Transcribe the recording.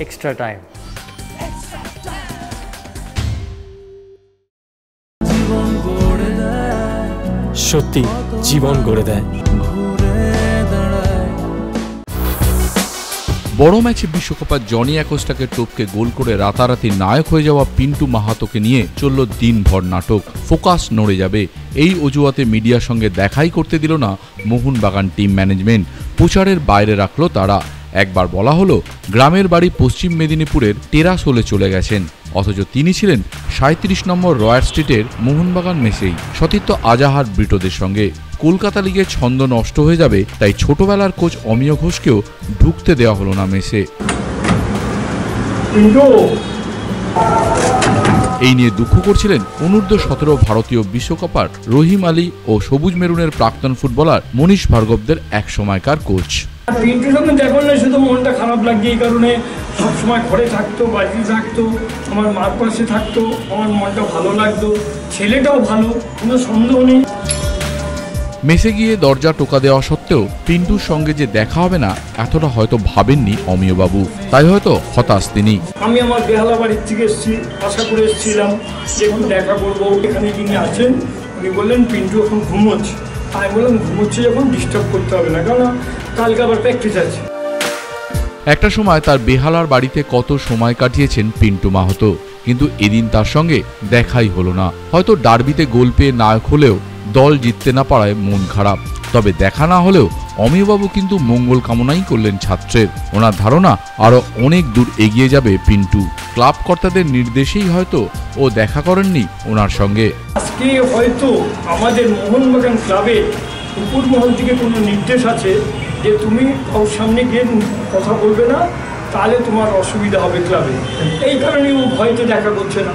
extra time. সত্যি জীবন গড়ে দেয়। বড় ম্যাচে বিশ্বকাপের জনি অ্যাকোস্টাকে টপকে গোল করে রাতারাতি নায়ক হয়ে যাওয়া পিন্টু মাহাতোকে নিয়ে চলল দিনভর নাটক। ফোকাস নড়ে যাবে। এই অজুহাতে মিডিয়ার সঙ্গে দেখাই করতে দিল না মোহনবাগান টিম ম্যানেজমেন্ট। প্রচারের বাইরে রাখল তারা। একবার বলা হলো গ্রামের বাড়ি পশ্চিম মেদিনীপুরের টেরাস হলে চলে গেছেন। অথচ তিনি ছিলেন সাঁত্রিশ নম্বর রয়্যাল স্ট্রিটের মোহনবাগান মেসেই। সতীর্থ আজাহার ব্রিটোদের সঙ্গে। কলকাতা লিগে ছন্দ নষ্ট হয়ে যাবে তাই ছোটবেলার কোচ অমিয় ঘোষকেও ঢুকতে দেওয়া হলো না মেসে। এই নিয়ে দুঃখ করছিলেন অনূর্ধ্ব সতেরো ভারতীয় বিশ্বকাপার রহিম আলী ও সবুজ মেরুনের প্রাক্তন ফুটবলার মনীষ ভার্গবদের এক সময়কার কোচ। পিন্টুর সঙ্গে দেখা না শুধু মনটা খারাপ লাগে এই কারণে সবসময় ঘরে থাকতো বাড়িতে থাকতো আমার মার পাশে থাকতো আমার মনটা ভালো লাগতো ছেলেটাও ভালো কোনো সন্দেহ নেই। মেসে গিয়ে দরজা টোকা দেওয়া সত্ত্বেও পিন্টুর সঙ্গে যে দেখা হবে না এতটা হয়তো ভাবেননি অমিয়বাবু। তাই হয়তো হতাশ তিনি। আমি আমার বেহালা বাড়ির থেকে এসেছি আশা করে এসেছিলাম যে দেখা করব। এখানে যিনি আছেন। উনি বললেন পিন্টু এখন ঘুমোচ্ছে। আমি বললাম ঘুমোচ্ছে যখন ডিস্টার্ব করতে হবে না কালকে আবার প্র্যাকটিস আছে। একটা সময় তার বেহালার বাড়িতে কত সময় কাটিয়েছেন পিন্টু মাহতো, কিন্তু এদিন তার সঙ্গে দেখাই হলো না। হয়তো ডার্বিতে গোল পেয়ে নায়ক হলেও দল জিততে না পারায় মন খারাপ। তবে দেখা না হলেও অমিয়বাবু কিন্তু মঙ্গল কামনাই করলেন ছাত্রের। ওনার ধারণা আরও অনেক দূর এগিয়ে যাবে পিন্টু। ক্লাব কর্তাদের নির্দেশেই হয়তো ও দেখা করেননি ওনার সঙ্গে। আজকে হয়তো আমাদের মোহনবাগান ক্লাবে উপর মহল থেকে কোনো নির্দেশ আছে যে তুমি ওর সামনে গিয়ে কথা বলবে না, তাহলে তোমার অসুবিধা হবে ক্লাবে। এই কারণে ও ভয়তে দেখা করছে না।